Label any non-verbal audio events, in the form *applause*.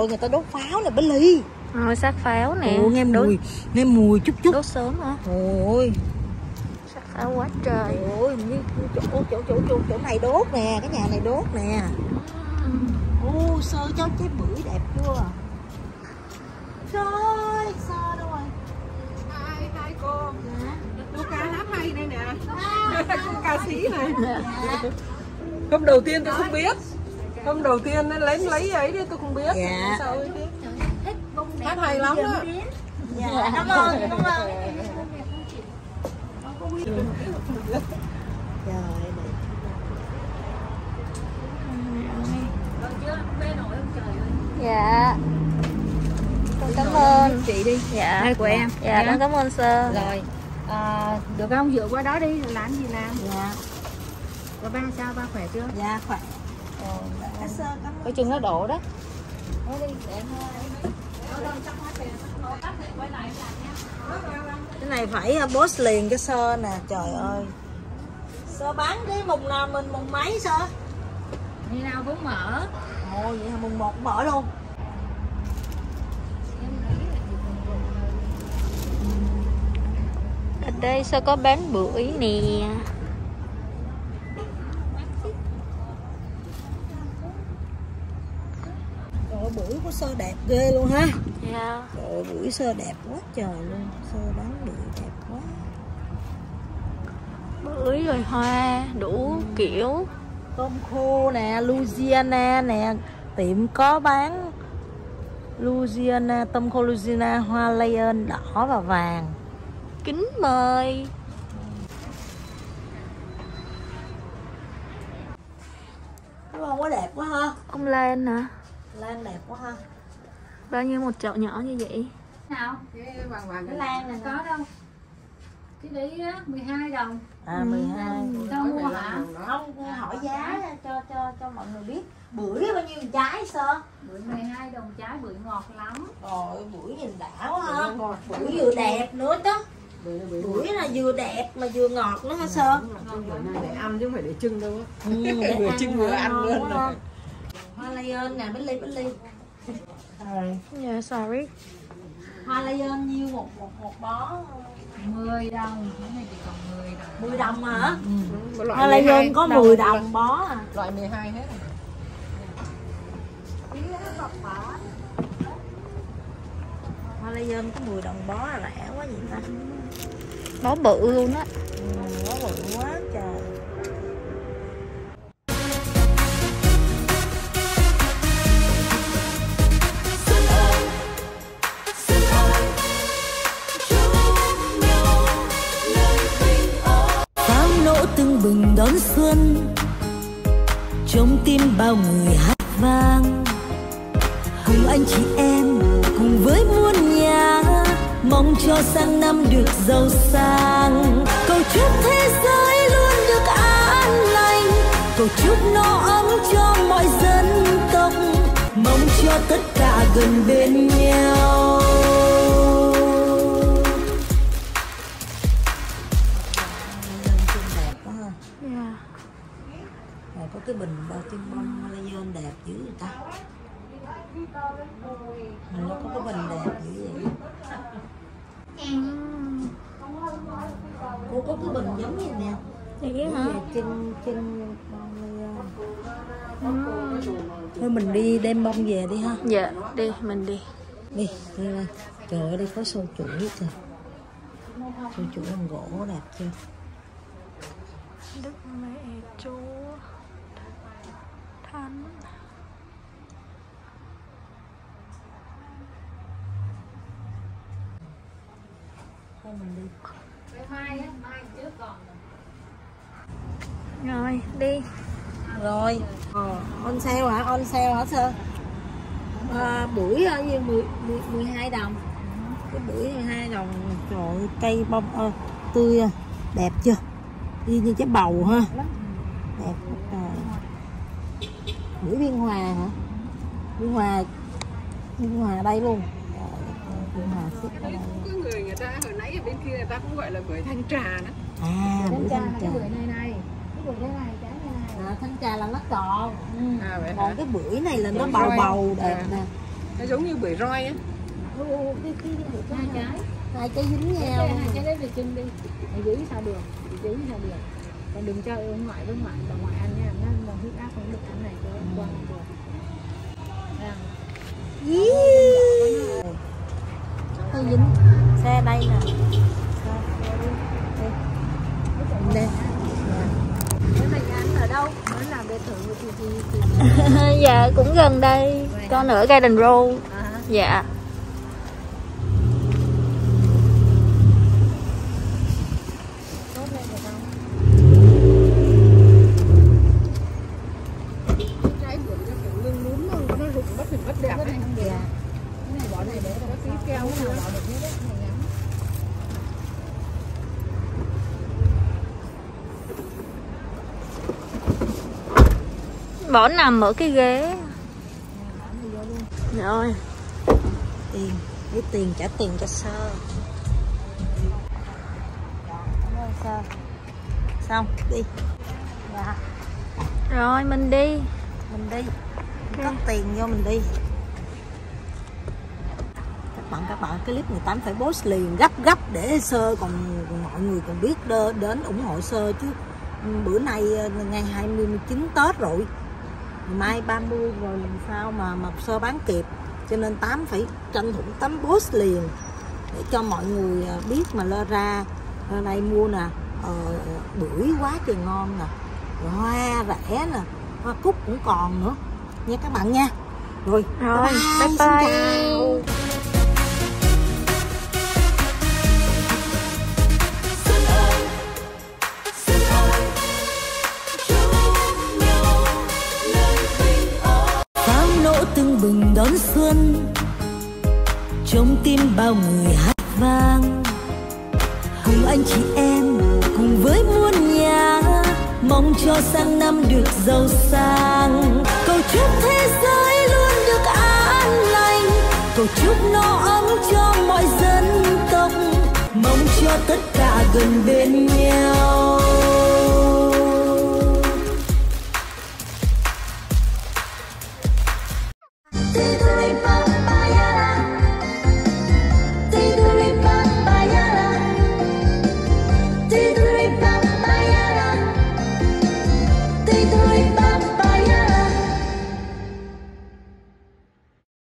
Ôi người ta đốt pháo nè Bích Ly. Rồi sát pháo nè. Ồ nghe Đốt- mùi Nghe mùi chút chút. Đốt sớm hả? Ôi. Sát pháo quá trời. Ôi chỗ, chỗ, chỗ, chỗ, chỗ này đốt nè Cái nhà này đốt nè. Ô sơ cháu trái bưởi đẹp chưa? Trời ơi Sơ đâu rồi. Hai hai cô cô ca hát hay đây nè. Cô ca sĩ này. Hôm đầu tiên tôi không biết hôm đầu tiên nó lấy lấy ấy đi tôi không biết. Dạ. sao ấy biết? Hát hay lắm đó Dạ. Cảm ơn cảm ơn. Trời. Dạ. Con cảm ơn. Chị đi. Dạ. Đây của em. Dạ Nha. con cảm ơn sơ rồi. À, được không? Dựa qua đó đi làm gì làm? Dạ. Rồi ba sao? Ba khỏe chưa? Dạ khỏe coi chừng nó đổ đó. Cái này phải boss liền cái sơ nè trời ơi. Sơ bán cái mùng nào mình mùng mấy sơ? Như nào cũng mở. Ồ vậy là mùng một mở luôn. Ở đây sơ có bán bưởi nè trời bưởi của sơ đẹp ghê luôn ha. Dạ. Trời bưởi sơ đẹp quá trời luôn. Sơ bán bưởi đẹp quá. Bưởi rồi hoa đủ kiểu. Tôm khô nè Louisiana nè tiệm có bán Louisiana tôm khô Louisiana hoa lion đỏ và vàng. Kính mời. Đúng không quá đẹp quá ha. Ông Lan hả? Lan đẹp quá ha. Bao nhiêu một chậu nhỏ như vậy? nào. Cái vàng vàng cái lan này có đâu. Cái đấy á 12 đồng. À 12 sao mua hả? không hỏi giá cho cho cho mọi người biết. Bưởi bao nhiêu một trái sơ? Bưởi 12 đồng trái bưởi ngọt lắm. Rồi bưởi nhìn đã quá ha. Bưởi vừa đẹp nữa đó Bưởi là vừa đẹp mà vừa ngọt nữa hả Sơ? Để ăn chứ không phải để trưng đâu. Á. ừ, để Vừa trưng vừa ăn luôn. rồi. Lion nè Bích Ly Bích Ly. Rồi. Dạ sorry. Hoa lion nhiêu? Một một một bó. 10 đồng. Cái này chỉ còn 10 đồng. 10 đồng hả? Một loại Hoa 12 lion có 10 đồng bó à. Loại 12 hết rồi. Hoa lion có 10 đồng bó là rẻ quá vậy ta. Bó bự luôn á. Ừ, Nó bự quá trời đón xuân. Trong tim bao người hát vang. Cùng anh chị em, cùng với muôn nhà. Mong cho sang năm được giàu sang. Cầu chúc thế giới luôn được an lành. Cầu chúc no ấm cho mọi dân tộc. Mong cho tất cả gần bên nhau. Ha Dạ. Rồi có cái bình bao tim bông Malaysian đẹp dữ người ta. Mà nó có cái bình đẹp dữ vậy. Cô có cái bình giống như nè Vậy hả? Chân chân Thôi mình đi đem bông về đi ha. Dạ đi mình đi. Đi, đi đây Trời ơi đây có sâu chuỗi kìa. Sâu chuỗi bằng gỗ đẹp chưa Đức mẹ chúa Thánh. Thôi mình đi mai á mai trước còn Rồi đi. Rồi. Ờ, on sale hả? On sale hả sơ à, ờ, buổi như 10, 10, 12 đồng. Cái buổi 12 đồng trời cây bông à, tươi à. đẹp chưa? Y như trái bầu ha. Đẹp quá trời. Bưởi biên hòa hả? Biên hòa biên hòa đây luôn. Biên hòa ship ở đây. Có người người ta hồi nãy ở bên kia người ta cũng gọi là bưởi thanh trà đó. à bưởi thanh trà cái bưởi này này. Cái bưởi đây này trái này này à, thanh trà là nó tròn ừ. À vậy hả? còn cái bưởi này là nó Bưởi bầu bầu đẹp À. nè. Nó giống như bưởi roi á. Cái cái cái hai trái hai cái dính Cái nhau. hai trái đấy về chân đi. Ở dưới sao được? Ở dưới sao được? Còn đừng cho ông ngoại với ngoại bà ngoại ăn nha. Nó mà huyết áp không được cái này cho em qua. Được hơi dính. Xe đây nè. Đây. *laughs* Dạ cũng gần đây. Con ở Garden Road à, dạ tốt lên được không? trái bưởi nó kiểu lưng lún nó nó rụng mất thì mất đẹp Cái đấy này không được. Cái này bỏ này để cho nó ký keo cái nào bỏ được hết đấy. Cái này ngắn. Bỏ nằm ở cái ghế. Rồi. Tiền lấy tiền trả tiền cho sơ. Xong đi. Dạ. Rồi mình đi. Mình đi. Mình cất tiền vô mình đi. Các bạn các bạn cái clip 18 phải post liền gấp gấp để sơ còn mọi người còn biết đơ, đến ủng hộ sơ chứ. Bữa nay ờ, ngày 29 Tết rồi mai 30 rồi làm sao mà mà sơ bán kịp cho nên tám phải tranh thủ tắm post liền để cho mọi người ờ, biết mà lơ ra ở đây mua nè ờ, bưởi quá trời ngon nè hoa rẻ nè hoa cúc cũng còn nữa nha các bạn nha rồi Rồi, bye, bye bye. bye. Trong tim bao người hát vang. Cùng anh chị em, cùng với muôn nhà. Mong cho sang năm được giàu sang. Cầu chúc thế giới luôn được an lành. Cầu chúc no ấm cho mọi dân tộc. Mong cho tất cả gần bên nhau.